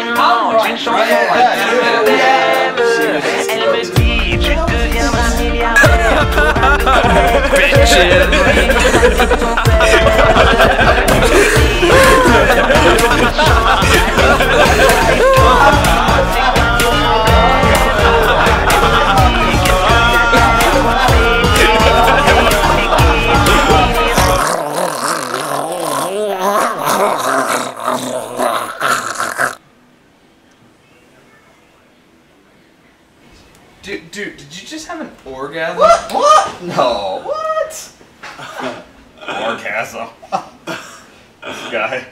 sentiment d'une chanson que je t'aime. Elle me dit, tu deviendras milliardaire. Dude, dude, did you just have an orgasm? What? What? No. What? orgasm. this guy.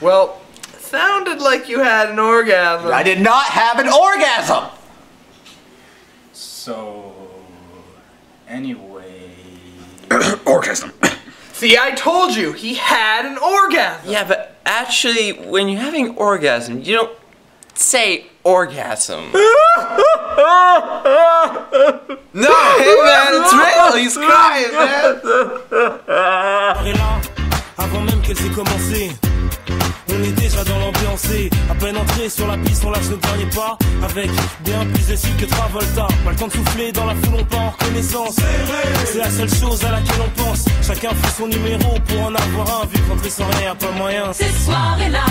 Well, sounded like you had an orgasm. I did not have an orgasm! So, anyway. orgasm. See, I told you he had an orgasm. Yeah, but actually, when you're having orgasm, you don't say orgasm. no, hey man, it's real. He's crying, man. Et là, avant même qu'elle s'ait commencé, on est déjà dans l'ambiance et à peine entré sur la piste, on lâche le dernier pas avec bien plus de style que Travolta. Pas le temps de souffler dans la foule, on part en reconnaissance. C'est la seule chose à laquelle on pense. Chacun fait son numéro pour en avoir un, vu qu'entrer sans rien, pas moyen. Ces soirées-là,